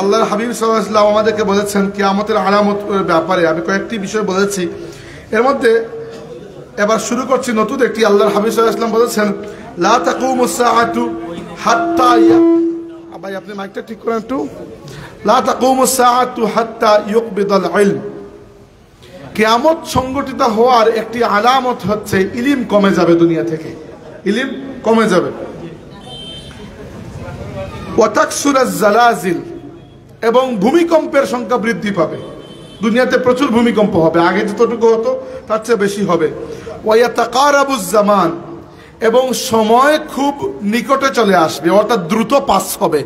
আল্লাহর হাবিব সাল্লাম আমাদেরকে বলেছেন, কিয়ামতের আলামত ব্যাপারে। আমি কয়েকটি বিষয় বলেছি। এর মধ্যে এবার শুরু করছি নতুন একটি। আল্লাহর হাবিব সাল্লাম বলেছেন, লা তাকুমুস সাআতু হাত্তা ভাই, আপনি মাইকটা ঠিক করেন একটু। লা তাকুমুস সাআতু হাত্তা ইউকবিদাল ইলম কিয়ামত সংগঠিত হওয়ার একটি আলামত হচ্ছে, ইলিম কমে যাবে দুনিয়া থেকে। ইলিম কমে যাবে। ওয়াতাকসুরাজ জালাজিল এবং ভূমিকম্পের সংখ্যা বৃদ্ধি পাবে। দুনিয়াতে প্রচুর ভূমিকম্প হবে। আগে যতটুকু হতো, তার চেয়ে বেশি হবে। জামান, এবং সময় খুব নিকটে চলে আসবে, অর্থাৎ দ্রুত পাস হবে।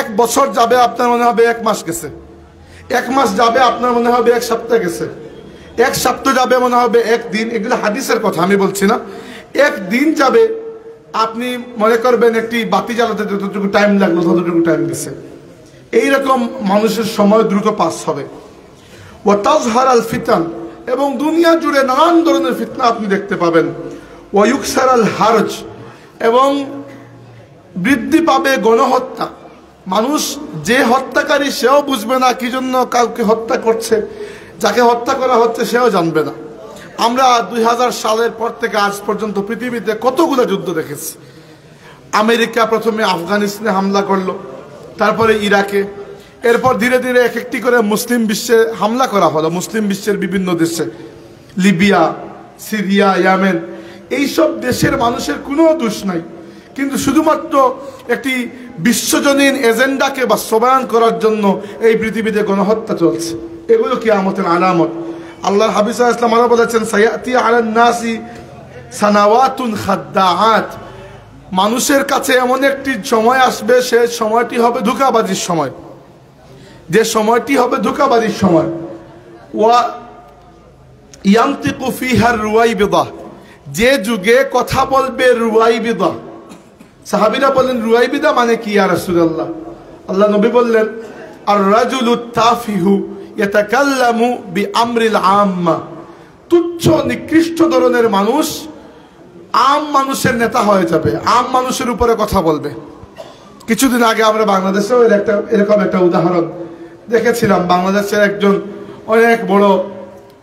এক বছর যাবে, আপনার মনে হবে এক মাস গেছে। এক মাস যাবে, আপনার মনে হবে এক সপ্তাহ গেছে। এক সপ্তাহ যাবে, মনে হবে এক দিন। এগুলো হাদিসের কথা, আমি বলছি না। এক দিন যাবে, আপনি মনে করবেন একটি বাতি জ্বালাতে যতটুকু টাইম লাগল, ততটুকু টাইম গেছে। এইরকম মানুষের সময় দ্রুত পাস হবে। ও তাজহার আল ফিতান, এবং দুনিয়া জুড়ে নানান ধরনের ফিতনা আপনি দেখতে পাবেন। ও ইউকসার আল হারজ, এবং বৃদ্ধি পাবে গণহত্যা। মানুষ যে হত্যাকারী সেও বুঝবে না কি জন্য কাউকে হত্যা করছে, যাকে হত্যা করা হচ্ছে সেও জানবে না। আমরা দুই হাজার সালের পর থেকে আজ পর্যন্ত পৃথিবীতে কতগুলো যুদ্ধ দেখেছি। আমেরিকা প্রথমে আফগানিস্তানে হামলা করল তারপরে ইরাকে। এরপর ধীরে ধীরে এক একটি করে মুসলিম বিশ্বে হামলা করা হলো, মুসলিম বিশ্বের বিভিন্ন দেশে। লিবিয়া, সিরিয়া, ইয়ামেন, এইসব দেশের মানুষের কোনো দোষ নাই। কিন্তু শুধুমাত্র একটি বিশ্বজনীন এজেন্ডাকে বাস্তবায়ন করার জন্য এই পৃথিবীতে গণহত্যা চলছে। এগুলো কি আমাদের আলামত আল্লাহ হাবিজ ইসলাম আরও বলেছেন, সায়াতি আলান নাসি সানাওয়াতুন খাদ্দাআত। মানুষের কাছে এমন একটি সময় আসবে, সে সময়টি হবে ধোকাবাজির সময়। যে সময়টি হবে ধোকাবাজির সময়। ওয়া ইয়ান্তিকু ফিহার রুয়াইবিদা। যে যুগে কথা বলবে রুয়াই রুয়াইবিদা। সাহাবিরা বললেন, রুয়াইবিদা মানে কি আর রাসূলুল্লাহ? আল্লাহ নবী বললেন আর রাজুলু তাফিহু ইয়াতাকাল্লামু বিআমরিল আম্মা। তুচ্ছ নিকৃষ্ট ধরনের মানুষ আম মানুষের নেতা হয়ে যাবে, আম মানুষের উপরে কথা বলবে। কিছুদিন আগে আমরা বাংলাদেশেও এর একটা, এরকম একটা উদাহরণ দেখেছিলাম। বাংলাদেশের একজন অনেক বড়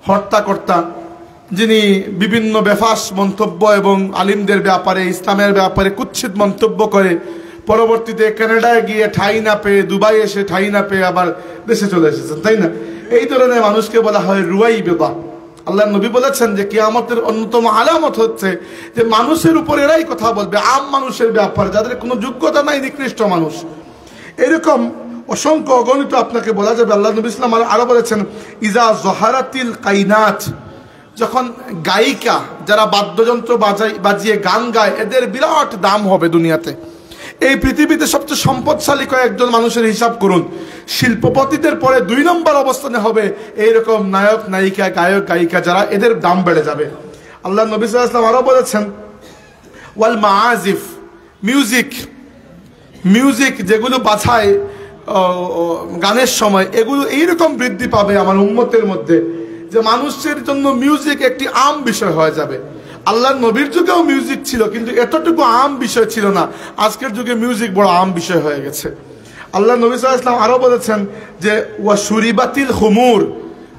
হর্তাকর্তা, যিনি বিভিন্ন বেফাস মন্তব্য এবং আলিমদের ব্যাপারে, ইসলামের ব্যাপারে কুৎসিত মন্তব্য করে পরবর্তীতে কানাডায় গিয়ে ঠাই না পেয়ে, দুবাই এসে ঠাই না পেয়ে আবার দেশে চলে এসেছেন, তাই না? এই ধরনের মানুষকে বলা হয় রুয়াই বেবা আল্লাহ নবী বলেছেন যে কিয়ামতের অন্যতম আলামত হচ্ছে যে মানুষের উপর এরাই কথা বলবে, আম মানুষের ব্যাপার, যাদের কোনো যোগ্যতা নাই, নিকৃষ্ট মানুষ। এরকম অসংখ্য অগণিত আপনাকে বলা যাবে। আল্লাহ নবী ইসলাম আরও বলেছেন, ইজা জহারাতিল কাইনাত যখন গায়িকা যারা বাদ্যযন্ত্র বাজাই বাজিয়ে গান গায়, এদের বিরাট দাম হবে দুনিয়াতে। এই পৃথিবীতে সবচেয়ে সম্পদশালী কয়েকজন মানুষের হিসাব করুন। শিল্পপতিদের পরে দুই নম্বর অবস্থানে হবে এইরকম নায়ক, নায়িকা, গায়ক, গায়িকা যারা এদের দাম বেড়ে যাবে। আল্লাহ নবী সাল্লাম আরও বলেছেন, ওয়াল মাআজিফ মিউজিক। মিউজিক যেগুলো বাছায় গানের সময়, এগুলো এইরকম বৃদ্ধি পাবে আমার উন্মতের মধ্যে যে মানুষের জন্য মিউজিক একটি আম বিষয় হয়ে যাবে। আল্লাহর নবীর যুগেও মিউজিক ছিল, কিন্তু এতটুকু আম বিষয় ছিল না। আজকের যুগে মিউজিক বড় আম বিষয় হয়ে গেছে। আল্লাহ নবী সাল্লাম আরও বলেছেন যে, ওয়া সুরিবাতিল হুমুর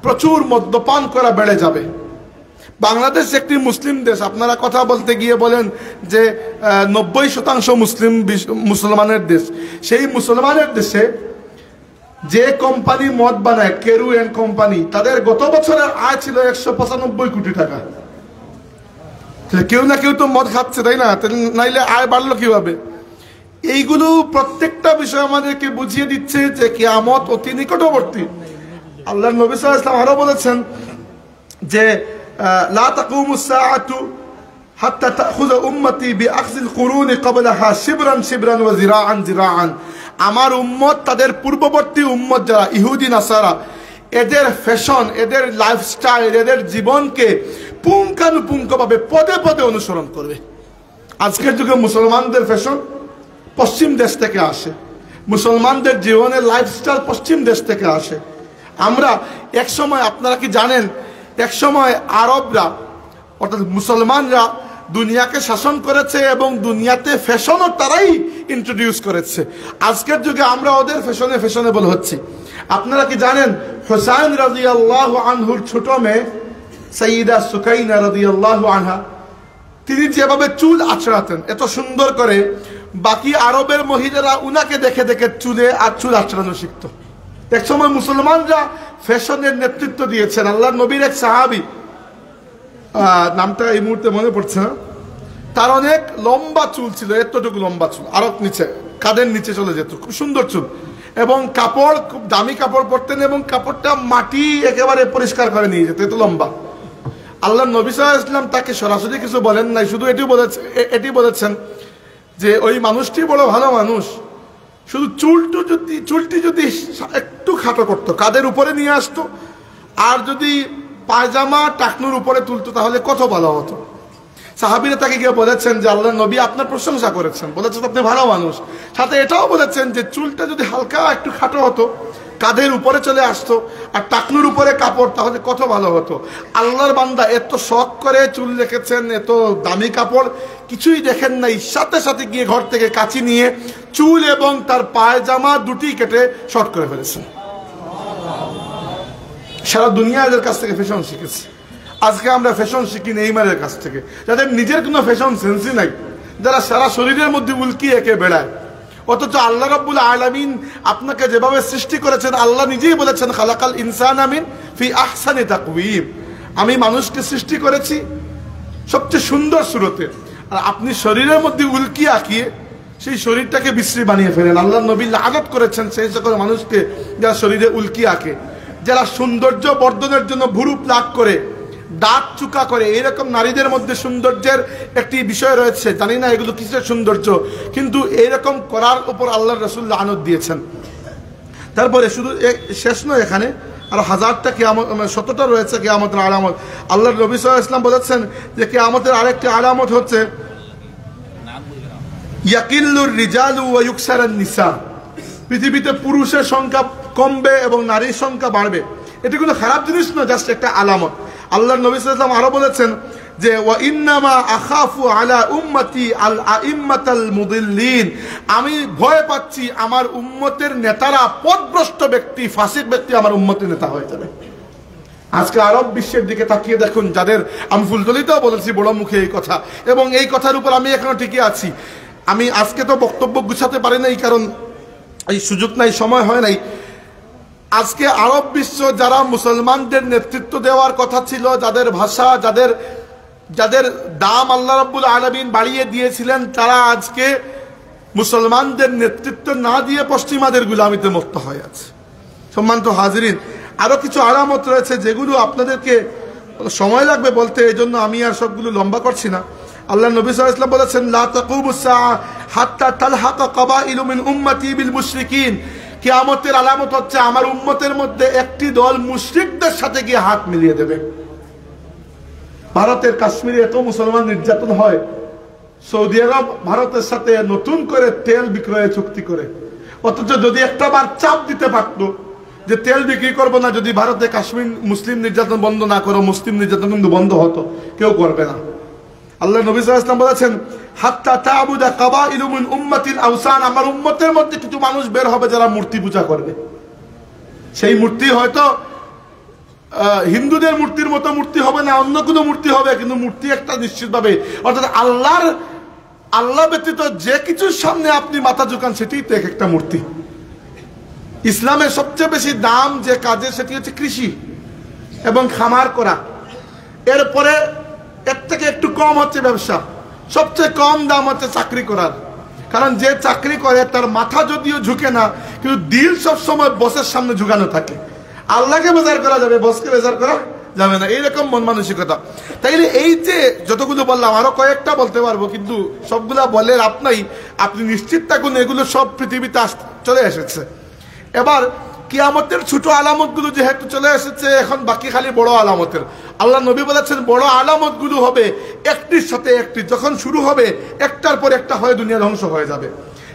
প্রচুর মদ্যপান করা বেড়ে যাবে। বাংলাদেশ একটি মুসলিম দেশ, আপনারা কথা বলতে গিয়ে বলেন যে নব্বই শতাংশ মুসলিম মুসলমানের দেশ। সেই মুসলমানের দেশে যে কোম্পানি মদ বানায় কেরু অ্যান্ড কোম্পানি তাদের গত বছরের আয় ছিল একশো পঁচানব্বই কোটি টাকা। কেউ না কেউ তো মদ খাচ্ছে, তাই না? নাইলে আয় বাড়লো কীভাবে? এইগুলো প্রত্যেকটা বিষয় আমাদেরকে বুঝিয়ে দিচ্ছে যে কিয়ামত অতি নিকটবর্তী। আল্লাহ নবী সাল ইসলাম আরও বলেছেন যে আমার উম্মত, তাদের পূর্ববর্তী উম্মত যারা, ইহুদি, নাসারা, এদের ফ্যাশন এদের লাইফস্টাইল এদের জীবনকে পুঙ্খানুপুঙ্খভাবে, পদে পদে অনুসরণ করবে। আজকের যুগে মুসলমানদের ফ্যাশন পশ্চিম দেশ থেকে আসে। মুসলমানদের জীবনের লাইফস্টাইল পশ্চিম দেশ থেকে আসে। আমরা এক সময় আপনারা কি জানেন এক সময় আরবরা, অর্থাৎ মুসলমানরা দুনিয়াকে শাসন করেছে এবং দুনিয়াতে ফ্যাশনও তারাই ইন্ট্রোডিউস করেছে। আজকের যুগে আমরা ওদের ফ্যাশনে ফ্যাশনেবল হচ্ছি। আপনারা কি জানেন, হোসাইন রাজি আল্লাহ আনহুর ছোট মেয়ে সঈদা সুকাইনা রাজি আল্লাহ আনহা, তিনি যেভাবে চুল আছড়াতেন, এত সুন্দর করে বাকি আরবের মহিলারা উনাকে দেখে দেখে চুলে আর চুল আছড়ানো শিখত। এক সময় মুসলমানরা ফ্যাশনের নেতৃত্ব দিয়েছেন আল্লাহ নবীর এক সাহাবি নামটা এই মুহূর্তে মনে পড়ছে না, তার অনেক লম্বা চুল ছিল, এতটুকু লম্বা চুল আরও নিচে, কাদের নিচে চলে যেত, খুব সুন্দর চুল। এবং কাপড়, খুব দামি কাপড় পরতেন এবং কাপড়টা মাটি একেবারে পরিষ্কার করে নিয়ে যেত, এত লম্বা। আল্লাহ নবী সাল্লাহ ইসলাম তাকে সরাসরি কিছু বলেন নাই, শুধু এটি বলেছে এটি বলেছেন যে ওই মানুষটি বড় ভালো মানুষ, শুধু চুলটু যদি চুলটি যদি একটু খাটো করতো, কাদের উপরে নিয়ে আসতো, আর যদি পায়জামা টাকনুর উপরে তুলতো, তাহলে কত ভালো হতো। সাহাবিরা তাকে গিয়ে বলেছেন যে আল্লাহ নবী আপনার প্রশংসা করেছেন, বলেছেন আপনি ভালো মানুষ। সাথে এটাও বলেছেন যে চুলটা যদি হালকা একটু খাটো হতো কাঁধের উপরে চলে আসতো আর টাকনুর উপরে কাপড়, তাহলে কত ভালো হতো। আল্লাহর বান্দা এত শখ করে চুল রেখেছেন এত দামি কাপড়, কিছুই দেখেন নাই। সাথে সাথে গিয়ে ঘর থেকে কাচি নিয়ে চুল এবং তার পায়জামা দুটি কেটে শর্ট করে ফেলেছেন। সারা দুনিয়া এদের কাছ থেকে ফ্যাশন শিখেছে। আজকে আমরা ফ্যাশন শিখি নেইমারের কাছ থেকে। যাদের নিজের কোনো ফ্যাশন সেন্সই নাই, যারা সারা শরীরের মধ্যে উল্কি একে বেড়ায় অথচ আল্লাহ রব্বুল আলমিন আপনাকে যেভাবে সৃষ্টি করেছেন, আল্লাহ নিজেই বলেছেন, খালাকাল ইনসান আমিন ফি আহসানি তাকউইম আমি মানুষকে সৃষ্টি করেছি সবচেয়ে সুন্দর সুরতে। আর আপনি শরীরের মধ্যে উল্কি আঁকিয়ে সেই শরীরটাকে বিশ্রী বানিয়ে ফেলেন। আল্লাহ নবী আদত করেছেন সেই সকল মানুষকে যারা শরীরে উল্কি আঁকে, যারা সৌন্দর্য বর্ধনের জন্য ভুরু প্লাক করে দাঁত চুকা করে, এরকম নারীদের মধ্যে সৌন্দর্যের একটি বিষয় রয়েছে। জানি না এগুলো কিসের সৌন্দর্য, কিন্তু এরকম করার উপর আল্লাহ রসুল্লাহ আনত দিয়েছেন। তারপরে শুধু শেষ নয় এখানে, আর হাজারটা কেয়ামত শতটা রয়েছে কেয়ামতের আলামত। আল্লাহ রবি ইসলাম বলেছেন যে কেয়ামতের আরেকটি আলামত হচ্ছে, ইয়াকিল্লুর রিজালু নিসা। পৃথিবীতে পুরুষের সংখ্যা কমবে এবং নারীর সংখ্যা বাড়বে। এটি কোনো খারাপ জিনিস নয়, জাস্ট একটা আলামত। আল্লাহ নবী সাল্লাম আরও বলেছেন যে, ওয়া ইন্নামা আখাফু আলা উম্মতি আল আইম্মাতাল মুদিল্লিন। আমি ভয় পাচ্ছি আমার উম্মতের নেতারা পথভ্রষ্ট ব্যক্তি, ফাসিক ব্যক্তি আমার উম্মতের নেতা হয়ে যাবে। আজকে আরব বিশ্বের দিকে তাকিয়ে দেখুন, যাদের আমি ফুলতলিতেও বলেছি বড় মুখে এই কথা। এবং এই কথার উপর আমি এখনও টিকে আছি। আমি আজকে তো বক্তব্য গুছাতে পারি নাই, কারণ এই সুযোগ নাই, সময় হয় নাই। আজকে আরব বিশ্ব যারা মুসলমানদের নেতৃত্ব দেওয়ার কথা ছিল, যাদের ভাষা, যাদের যাদের দাম আল্লাহ রব্বুল আলমিন বাড়িয়ে দিয়েছিলেন, তারা আজকে মুসলমানদের নেতৃত্ব না দিয়ে পশ্চিমাদের গুলামিতে মুক্ত হয়ে আছে। সম্মানিত হাজিরিন, আরও কিছু আলামত রয়েছে যেগুলো আপনাদেরকে সময় লাগবে বলতে এই জন্য আমি আর সবগুলো লম্বা করছি না। আল্লাহ নবী সাল্লাল্লাহু বলেছেন, লা তাকুমুস হাত্তা তালহাকা কাবাইলু মিন উম্মতি বিল মুশরিকিন। কিয়ামতের আলামত হচ্ছে আমার উম্মতের মধ্যে একটি দল মুশরিকদের সাথে গিয়ে হাত মিলিয়ে দেবে। ভারতের কাশ্মীরে এত মুসলমান নির্যাতন হয়, সৌদি আরব ভারতের সাথে নতুন করে তেল বিক্রয়ে চুক্তি করে। অথচ যদি একটা বার চাপ দিতে পারত যে তেল বিক্রি করব না, যদি ভারতে কাশ্মীর মুসলিম নির্যাতন বন্ধ না করো, মুসলিম নির্যাতন কিন্তু বন্ধ হতো, কেউ করবে না। আল্লাহ নবী সাল্লাম বলেছেন, হাত্তা তাবুদা কাবা ইলুমিন উম্মাতিল আউসান আমার উম্মতের মধ্যে কিছু মানুষ বের হবে যারা মূর্তি পূজা করবে। সেই মূর্তি হয়তো হিন্দুদের মূর্তির মতো মূর্তি হবে না, অন্য কোনো মূর্তি হবে, কিন্তু মূর্তি একটা নিশ্চিতভাবে, অর্থাৎ আল্লাহর, আল্লাহ ব্যতীত যে কিছুর সামনে আপনি মাথা ঝুকান সেটি তো এক একটা মূর্তি। ইসলামের সবচেয়ে বেশি দাম যে কাজে, সেটি হচ্ছে কৃষি এবং খামার করা। এরপরে এর থেকে একটু কম হচ্ছে ব্যবসা। সবচেয়ে কম দাম হচ্ছে চাকরি করার। কারণ যে চাকরি করে, তার মাথা যদিও ঝুঁকে না, কিন্তু দিল সব সময় বসের সামনে ঝুঁকানো থাকে। আল্লাহকে বেজার করা যাবে, বসকে বেজার করা যাবে না। এইরকম মন মানসিকতা। তাইলে এই যে যতগুলো বললাম, আরও কয়েকটা বলতে পারব, কিন্তু সবগুলা বলে আপনাই আপনি নিশ্চিত থাকুন, এগুলো সব পৃথিবীতে চলে এসেছে। এবার কিয়ামতের ছোট আলামতগুলো যেহেতু চলে এসেছে, এখন বাকি খালি বড় আলামতের। আল্লাহ নবী বলেছেন, বড় আলামতগুলো হবে একটির সাথে একটি। যখন শুরু হবে, একটার পর একটা হয়ে দুনিয়া ধ্বংস হয়ে যাবে।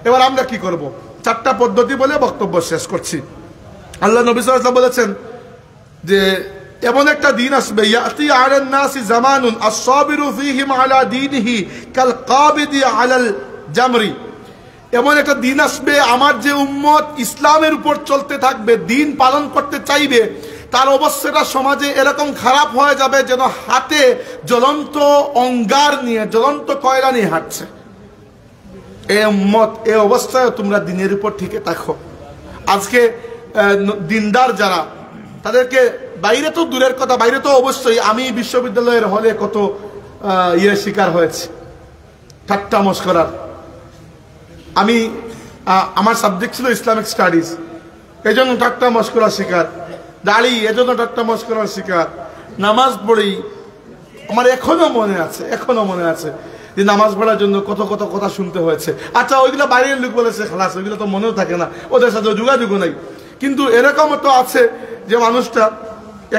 এবার আমরা কি করব? চারটা পদ্ধতি বলে বক্তব্য শেষ করছি। আল্লাহ নবী সাল্লাম বলেছেন যে, এমন একটা দিন আসবে, ইয়াতি আলান নাসি জামানুন, আস-সাবিরু ফীহিম আলা দীনিহি কাল কাবিদি আলাল জামরি। এমন একটা দিন আসবে, আমার যে উম্মত ইসলামের উপর চলতে থাকবে, দিন পালন করতে চাইবে, তার অবস্থাটা সমাজে এরকম খারাপ হয়ে যাবে যেন হাতে জ্বলন্ত অঙ্গার নিয়ে, জ্বলন্ত কয়লা নিয়ে হাঁটছে। এ উম্মত, এ অবস্থায় তোমরা দিনের উপর ঠিকে থাকো। আজকে দিনদার যারা, তাদেরকে বাইরে তো দূরের কথা, বাইরে তো অবশ্যই, আমি বিশ্ববিদ্যালয়ের হলে কত ইয়ে শিকার হয়েছে। ঠাট্টা মস্করার। আমি আমার সাবজেক্ট ছিল ইসলামিক স্টাডিজ এই জন্য ঠাট্টা মস্করার শিকার দাড়ি, এজন্য ঠাট্টা মস্করার শিকার নামাজ পড়ি, আমার এখনও মনে আছে, এখনও মনে আছে যে নামাজ পড়ার জন্য কত কত কথা শুনতে হয়েছে। আচ্ছা ওইগুলো বাইরের লোক বলেছে, খালাস, ওইগুলো তো মনেও থাকে না, ওদের সাথে যোগাযোগও নাই। কিন্তু এরকম তো আছে যে মানুষটা,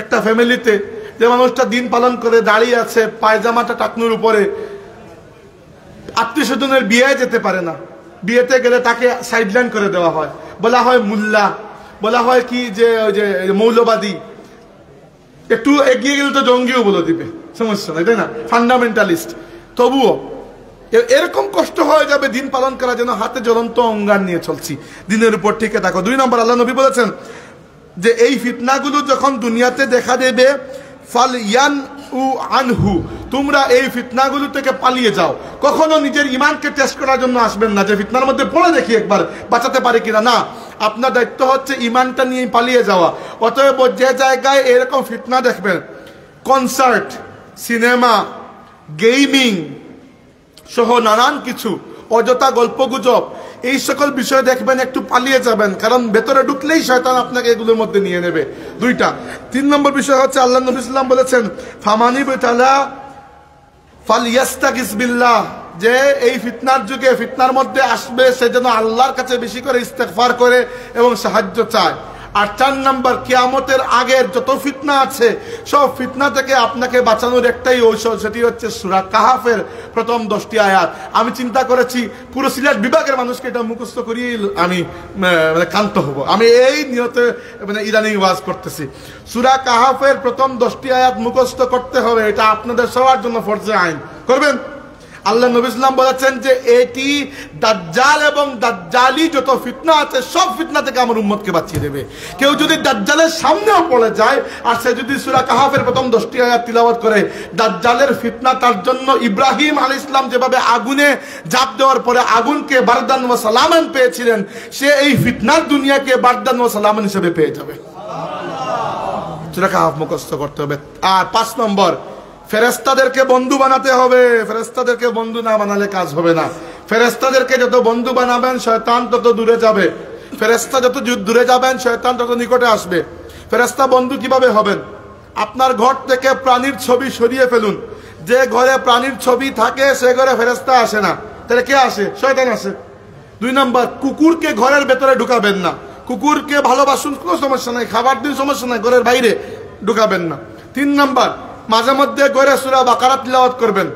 একটা ফ্যামিলিতে, যে মানুষটা দিন পালন করে, দাঁড়িয়ে আছে, পায়জামাটা টাকনুর উপরে, আত্মীয় স্বজনের বিয়ে যেতে পারে না। বিয়েতে গেলে তাকে সাইডলাইন করে দেওয়া হয়। বলা হয় মুল্লা। বলা হয় কি যে, ওই যে মৌলবাদী। একটু এগিয়ে গেলে তো জঙ্গিও বলে দিবে। সমস্যা নাই, তাই না? ফান্ডামেন্টালিস্ট তবুও এরকম কষ্ট হয়ে যাবে দিন পালন করা যেন হাতে জ্বলন্ত অঙ্গার নিয়ে চলছি। দিনের উপর ঠিকে থাকো। দুই নম্বর, আল্লাহ নবী বলেছেন যে, এই ফিতনাগুলো যখন দুনিয়াতে দেখা দেবে, ফাল ইয়ান উ আনহু তোমরা এই ফিতনাগুলো থেকে পালিয়ে যাও। কখনো নিজের ইমানকে টেস্ট করার জন্য আসবেন না। যে ফিতনার মধ্যে পড়ে দেখি একবার, বাঁচাতে পারে কিনা? না, আপনার দায়িত্ব হচ্ছে ইমানটা নিয়ে পালিয়ে যাওয়া। অতএব যে জায়গায় এরকম ফিতনা দেখবেন কনসার্ট সিনেমা গেইমিং সহ নানান কিছু, অযথা গল্পগুজব, এই সকল বিষয় দেখবেন, একটু পালিয়ে যাবেন। কারণ ভেতরে ঢুকলেই শয়তান আপনাকে এগুলোর মধ্যে নিয়ে নেবে। দুইটা। তিন নম্বর বিষয় হচ্ছে আল্লাহ নবী ইসলাম বলেছেন ফামানি বেতালা যে এই ফিতনার যুগে ফিতনার মধ্যে আসবে, সে যেন আল্লাহর কাছে বেশি করে ইস্তেকফার করে এবং সাহায্য চায়। আর চার নাম্বার কিয়ামতের আগের যত ফিতনা আছে, সব ফিতনা থেকে আপনাকে বাঁচানোর একটাই ঔষধ, সেটি হচ্ছে সুরা কাহাফের প্রথম দশটি আয়াত। আমি চিন্তা করেছি, পুরো সিলেট বিভাগের মানুষকে এটা মুখস্থ করিয়ে আমি মানে কান্ত হব। আমি এই নিয়তে মানে ইরানি ওয়াজ করতেছি। সুরা কাহাফের প্রথম দশটি আয়াত মুখস্থ করতে হবে, এটা আপনাদের সবার জন্য ফরজে আইন। করবেন? আল্লাহ নবী ইসলাম বলেছেন যে এটি দাজ্জাল এবং দাজ্জালি যত ফিতনা আছে, সব ফিতনা থেকে আমার উম্মতকে বাঁচিয়ে দেবে। কেউ যদি দাজ্জালের সামনেও পড়ে যায়, আর সে যদি সুরা কাহাফের প্রথম দশটি আয়াত তিলাওয়াত করে, দাজ্জালের ফিতনা তার জন্য ইব্রাহিম আলী ইসলাম যেভাবে আগুনে জাপ দেওয়ার পরে আগুনকে বারদান ও সালামান পেয়েছিলেন, সে এই ফিতনার দুনিয়াকে বারদান ও সালামান হিসেবে পেয়ে যাবে। সুরা কাহাফ মুখস্থ করতে হবে। আর পাঁচ নম্বর ফেরেস্তাদেরকে বন্ধু বানাতে হবে। ফেরেস্তাদেরকে বন্ধু না বানালে কাজ হবে না। ফেরেস্তাদেরকে যত বন্ধু বানাবেন, শয়তান তত দূরে যাবে। ফেরেস্তা যত দূরে যাবেন, শয়তান তত নিকটে আসবে। ফেরেস্তা বন্ধু কীভাবে হবেন? আপনার ঘর থেকে প্রাণীর ছবি সরিয়ে ফেলুন। যে ঘরে প্রাণীর ছবি থাকে, সে ঘরে ফেরেস্তা আসে না। তাহলে কে আসে? শয়তান আসে। দুই নাম্বার, কুকুরকে ঘরের ভেতরে ঢুকাবেন না। কুকুরকে ভালোবাসুন, কোনো সমস্যা নাই। খাবার দিন, সমস্যা নাই। ঘরের বাইরে ঢুকাবেন না। তিন নাম্বার মাঝে মধ্যে ঘরে সুরা বাকারা তিলাওয়াত করবেন।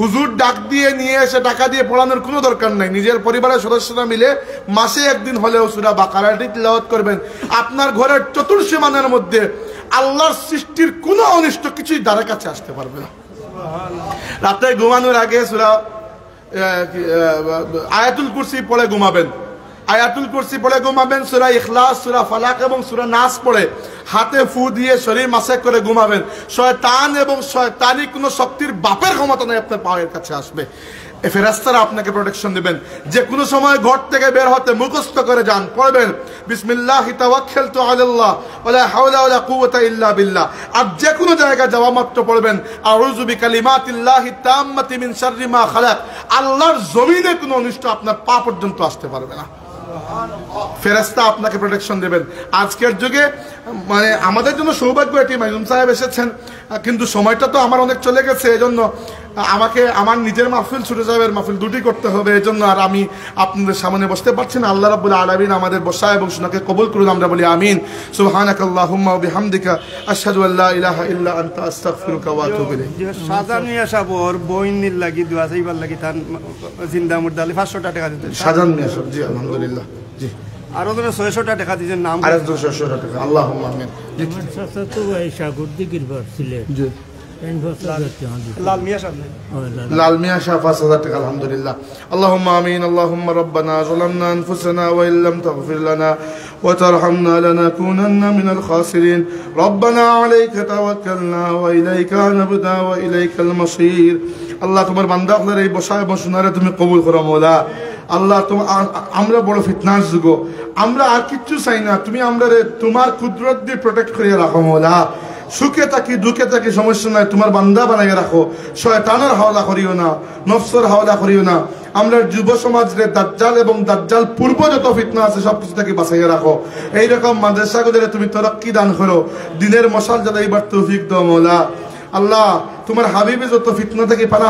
হুজুর ডাক দিয়ে নিয়ে এসে টাকা দিয়ে পড়ানোর কোনো দরকার নাই। নিজের পরিবারের সদস্যরা মিলে মাসে একদিন হলেও সুরা বাকারাটি তিলাওয়াত করবেন। আপনার ঘরের চতুর্সীমানের মধ্যে আল্লাহর সৃষ্টির কোনো অনিষ্ট কিছুই দ্বারা কাছে আসতে পারবে না। রাতে ঘুমানোর আগে সুরা আয়াতুল কুরসি পড়ে ঘুমাবেন। আয়াতুল কুরসি পড়ে ঘুমাবেন, সুরা ইখলাস, সুরা ফালাক এবং সুরা নাস পড়ে। হাতে ফু দিয়ে শরীর মাসে করে ঘুমাবেন। শয়তান এবং শয়তানি কোনো শক্তির বাপের ক্ষমতা নেই আপনার পায়ের কাছে আসবে। এ ফেরাস্তারা আপনাকে প্রোটেকশন দিবেন। যে কোনো সময় ঘর থেকে বের হতে মুখস্থ করে যান, পড়বেন। বিসমিল্লাহি তাওয়াক্কালতু আলাল্লাহ, ওয়ালা হাওলা ওয়ালা কুওয়াতা ইল্লা বিল্লাহ। আর যে কোনো জায়গায় যাওয়া মাত্র পড়বেন। আউযু বিকালিমাতিল্লাহি তাম্মাতি মিন শাররি মা খালাক। আল্লাহর জমিনে কোনো অনিষ্ট আপনার পা পর্যন্ত আসতে পারবে না। ফেরেস্তা আপনাকে প্রোটেকশন দেবেন। আজকের যুগে মানে আমাদের জন্য সৌভাগ্য এটি মাইজুম সাহেব এসেছেন। কিন্তু সময়টা তো আমার অনেক চলে গেছে, এজন্য আমাকে আমার নিজের মাহফিল ছুটে সাহেবের মাহফিল দুটি করতে হবে এই জন্য আর আমি আপনাদের সামনে বসতে পারছি না। আল্লাহ রাব্বুল আলামিন আমাদের বসা এবং শোনাকে কবুল করুন আমরা বলি আমিন। সুবহানাকাল্লাহুম্মা ওয়া বিহামদিকা আশহাদু আল্লা ইলাহা ইল্লা আনতা আস্তাগফিরুকা ওয়া আতুবু ইলাইক। সাজা নিয়ে আসা বর বইনির লাগি দোয়া চাইবার লাগি তার জিন্দা মুর্দা পাঁচশো টাকা দিতে। সাজান নিয়ে জি আলহামদুলিল্লাহ জি। আরও ধরে ছয়শটা টাকা দিয়েছেন নাম আর টাকা আল্লাহ আমিন। জি তো এই সাগরদি গিরবার ছিলেন। জি। তিন বছর যাচ্ছে আমাদের লাল মিয়া সাহেব লাল মিয়া শাহ পাঁচ হাজার টাকা আলহামদুলিল্লাহ اللهم آمين اللهم ربنا ظلمنا أنفسنا وإن لم تغفر لنا وترحمنا لنكونن من الخاسرين ربنا عليك توكلنا وإليك نبدا وإليك المصير আল্লাহ তোমার বান্দা আপনার এই বসা এবং শোনারে তুমি কবুল করো মোলা আল্লাহ তোমার আমরা বড় ফিতনার যুগ আমরা আর কিচ্ছু চাই না তুমি আমরা তোমার কুদরত দিয়ে প্রোটেক্ট করিয়া রাখো মোলা সুখে থাকি, দুঃখে থাকি, সমস্যা নাই। তোমার বান্দা বানাইয়া রাখো। শয়তানের হাওলা করিও না, নফসর হাওলা করিও না। আমরা যুব সমাজের দাজ্জাল এবং দাজ্জাল পূর্ব যত ফিতনা আছে সব কিছু থেকে বাঁচাইয়া রাখো। এইরকম মাদ্রাসাগুলোরে তুমি তরক্কি দান করো। দিনের মশাল জ্বালাইবার তৌফিক দমলা মৌলা। আল্লাহ, তোমার হাবিবে যত ফিতনা থেকে পানা